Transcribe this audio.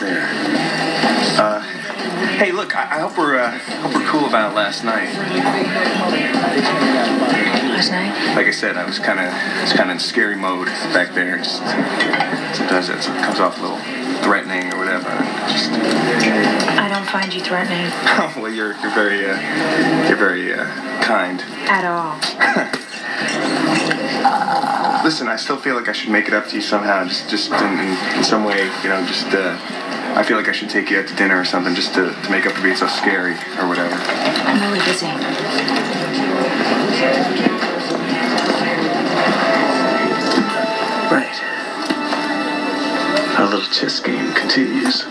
there. Uh, hey, look, I, I hope we're uh, hope we're cool about last night. Last night? Like I said, I was kind of was kind of in scary mode back there. Just, sometimes it comes off a little threatening or whatever. Just, I don't find you threatening. Oh well, you're you're very uh, you're very uh, kind. At all. listen, I still feel like I should make it up to you somehow, just just in, in some way, you know, just uh, I feel like I should take you out to dinner or something just to, to make up for being so scary or whatever. I'm really busy. Right. Our little chess game continues.